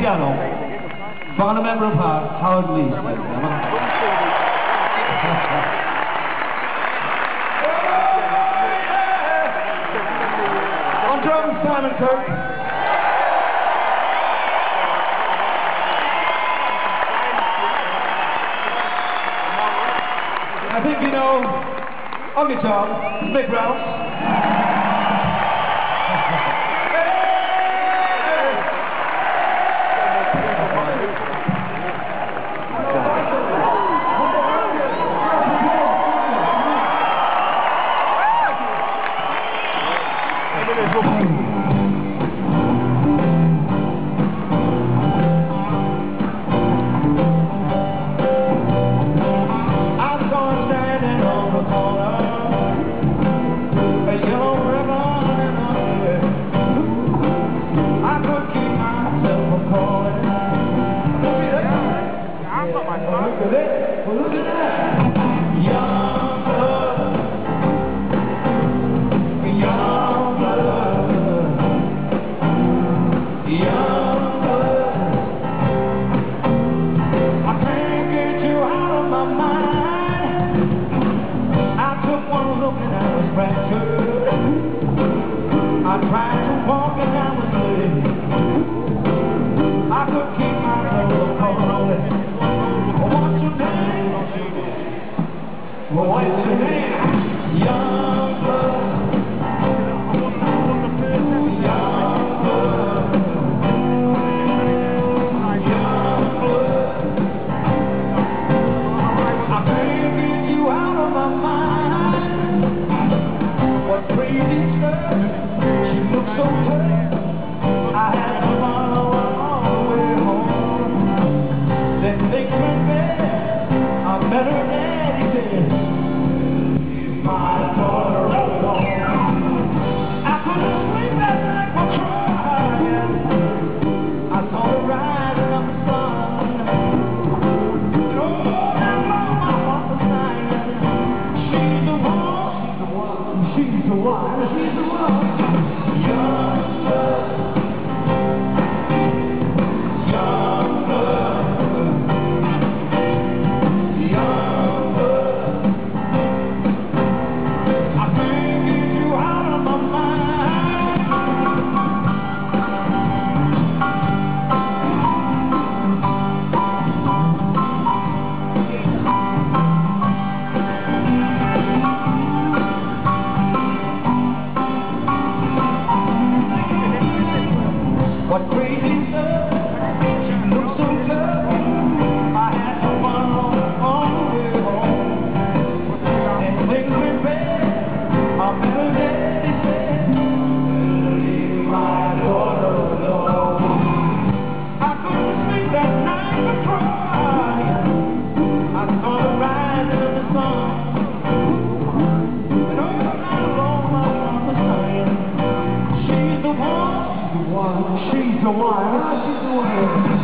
piano een member of haar, Howard Leese. On drums, Simon Kirke. I think you know, on guitar, Mick Ralphs. で、この時 She's the one. She's the one. love. She's the one. Ah, she's the one.